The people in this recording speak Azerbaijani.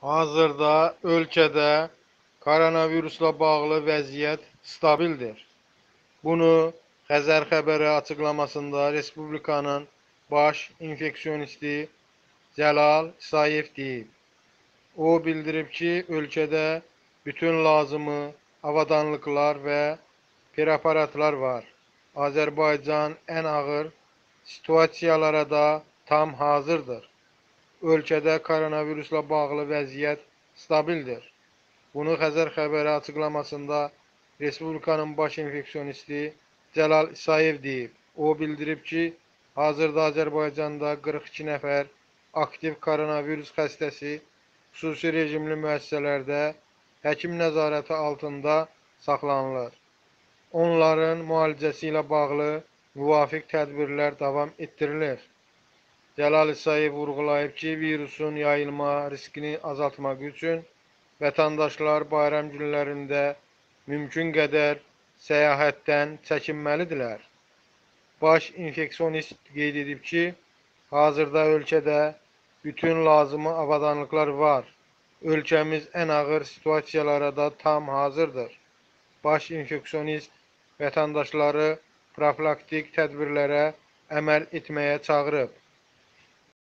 Hazırda ölkədə koronavirusla bağlı vəziyyət stabildir. Bunu Xəzər xəbəri açıqlamasında Respublikanın baş infeksionisti Cəlal İsayev deyib. O bildirib ki, ölkədə bütün lazımı avadanlıqlar və preparatlar var. Azərbaycan ən ağır situasiyalara da tam hazırdır. Ölkədə koronavirusla bağlı vəziyyət stabildir. Bunu Xəzər xəbəri açıqlamasında Respublikanın baş infeksionisti Cəlal İsayev deyib. O bildirib ki, hazırda Azərbaycanda 42 nəfər aktiv koronavirus xəstəsi xüsusi rejimli müəssisələrdə həkim nəzarəti altında saxlanılır. Onların müalicəsi ilə bağlı müvafiq tədbirlər davam etdirilir. Cəlal İsayev vurğulayıb ki, virusun yayılma riskini azaltmaq üçün vətəndaşlar bayram günlərində mümkün qədər səyahətdən çəkinməlidirlər. Baş infeksionist qeyd edib ki, hazırda ölkədə bütün lazımı avadanlıqlar var. Ölkəmiz ən ağır situasiyalara da tam hazırdır. Baş infeksionist vətəndaşları profilaktik tədbirlərə əməl etməyə çağırıb.